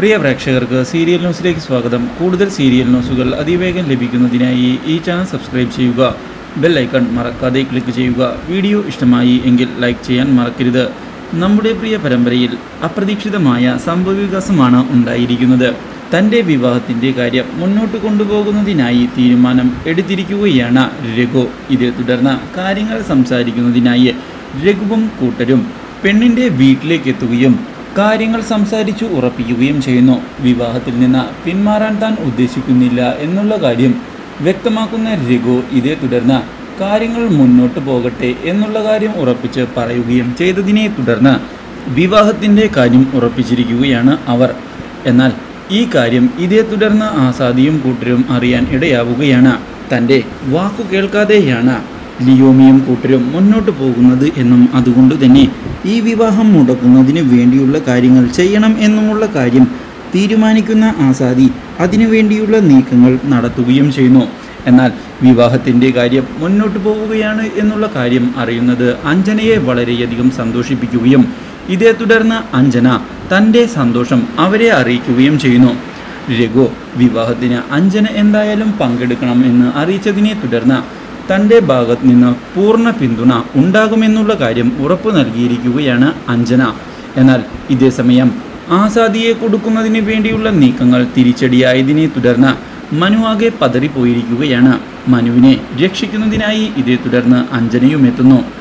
പ്രിയ പ്രേക്ഷകർക്ക് സീരിയൽ ന്യൂസിലേക്ക് സ്വാഗതം. കൂടുതൽ സീരിയൽ ന്യൂസുകൾ അതിവേഗം ലഭിക്കുന്നതിനായി ഈ ചാനൽ സബ്സ്ക്രൈബ് ചെയ്യുക. ബെൽ ഐക്കൺ മറക്കാതെ ക്ലിക്ക് ചെയ്യുക. വീഡിയോ ഇഷ്ടമായി എങ്കിൽ ലൈക്ക് ചെയ്യാൻ മറക്കരുത്. നമ്മുടെ പ്രിയ പരമ്പരയിൽ അപ്രതീക്ഷിതമായ സംഭവവികാസമാണ് ഉണ്ടായിരിക്കുന്നത്. തന്റെ വിവാഹത്തിന്റെ കാര്യം മുന്നോട്ട് കൊണ്ടുപോകുന്നതിനായി തീരുമാനം എടുത്തിരിക്കുകയാണ് രഘു. ഇതേ തുടർന്ന് കാര്യങ്ങൾ സംസാരിക്കുന്നതിനായി രഘുവും കൂട്ടരും പെണ്ണിന്റെ വീട്ടിലേക്ക് എത്തുകയും കാര്യങ്ങൾ സംസാരിച്ചു ഉറപ്പിക്കുകയും ചെയ്യുന്നു. വിവാഹത്തിൽ നിന്ന് പിന്മാറാൻ താൻ ഉദ്ദേശിക്കുന്നില്ല എന്നുള്ള കാര്യം വ്യക്തമാക്കുന്ന രഘു ഇതേ തുടർന്ന് കാര്യങ്ങൾ മുന്നോട്ട് പോകട്ടെ എന്നുള്ള കാര്യം ഉറപ്പിച്ച് പറയുകയും ചെയ്തതിനെ തുടർന്ന് വിവാഹത്തിന്റെ കാര്യം ഉറപ്പിച്ചിരിക്കുകയാണ് അവർ. എന്നാൽ ഈ കാര്യം ഇതേ തുടർന്ന് ആസാദിയും കൂട്ടരും അറിയാൻ ഇടയാവുകയാണ്. തന്റെ വാക്കു കേൾക്കാതെയാണ് ലിയോമിയും കൂട്ടരും മുന്നോട്ട് പോകുന്നത് എന്നും അതുകൊണ്ട് തന്നെ ഈ വിവാഹം മുടക്കുന്നതിന് വേണ്ടിയുള്ള കാര്യങ്ങൾ ചെയ്യണം എന്നുമുള്ള കാര്യം തീരുമാനിക്കുന്ന ആസാദി അതിനുവേണ്ടിയുള്ള നീക്കങ്ങൾ നടത്തുകയും ചെയ്യുന്നു. എന്നാൽ വിവാഹത്തിന്റെ കാര്യം മുന്നോട്ട് പോവുകയാണ് എന്നുള്ള കാര്യം അറിയുന്നത് അഞ്ജനയെ വളരെയധികം സന്തോഷിപ്പിക്കുകയും ഇതേ തുടർന്ന് അഞ്ജന തന്റെ സന്തോഷം അവരെ അറിയിക്കുകയും ചെയ്യുന്നു. രഘു വിവാഹത്തിന് അഞ്ജന എന്തായാലും പങ്കെടുക്കണം എന്ന് അറിയിച്ചതിനെ തുടർന്ന് തന്റെ ഭാഗത്ത് നിന്ന് പൂർണ പിന്തുണ ഉണ്ടാകുമെന്നുള്ള കാര്യം ഉറപ്പു നൽകിയിരിക്കുകയാണ് അഞ്ജന. എന്നാൽ ഇതേസമയം ആസാദിയെ കൊടുക്കുന്നതിന് വേണ്ടിയുള്ള നീക്കങ്ങൾ തിരിച്ചടിയായതിനെ തുടർന്ന് മനു ആകെ പതറിപ്പോയിരിക്കുകയാണ്. മനുവിനെ രക്ഷിക്കുന്നതിനായി ഇതേ തുടർന്ന് അഞ്ജനയും എത്തുന്നു.